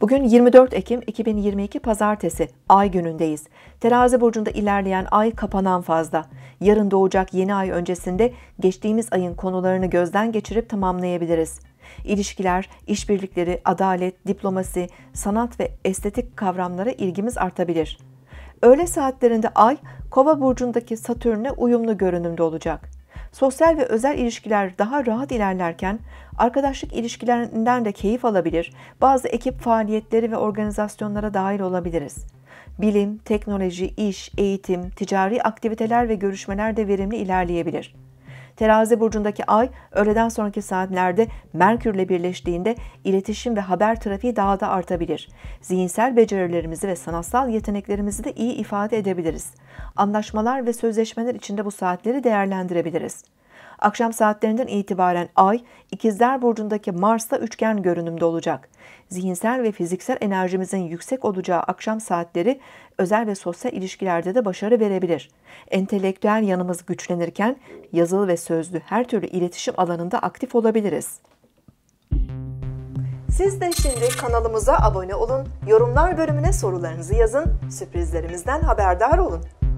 Bugün 24 Ekim 2022 Pazartesi, Ay günündeyiz. Terazi burcunda ilerleyen ay kapanan fazla. Yarın doğacak yeni ay öncesinde geçtiğimiz ayın konularını gözden geçirip tamamlayabiliriz. İlişkiler, işbirlikleri, adalet, diplomasi, sanat ve estetik kavramlara ilgimiz artabilir. Öğle saatlerinde ay, Kova burcundaki Satürn'e uyumlu görünümde olacak. Sosyal ve özel ilişkiler daha rahat ilerlerken arkadaşlık ilişkilerinden de keyif alabilir, bazı ekip faaliyetleri ve organizasyonlara dahil olabiliriz. Bilim, teknoloji, iş, eğitim, ticari aktiviteler ve görüşmeler de verimli ilerleyebilir. Terazi burcundaki ay öğleden sonraki saatlerde Merkürle birleştiğinde iletişim ve haber trafiği daha da artabilir. Zihinsel becerilerimizi ve sanatsal yeteneklerimizi de iyi ifade edebiliriz. Anlaşmalar ve sözleşmeler içinde bu saatleri değerlendirebiliriz. Akşam saatlerinden itibaren Ay, İkizler Burcu'ndaki Mars'ta üçgen görünümde olacak. Zihinsel ve fiziksel enerjimizin yüksek olacağı akşam saatleri özel ve sosyal ilişkilerde de başarı verebilir. Entelektüel yanımız güçlenirken yazılı ve sözlü her türlü iletişim alanında aktif olabiliriz. Siz de şimdi kanalımıza abone olun, yorumlar bölümüne sorularınızı yazın, sürprizlerimizden haberdar olun.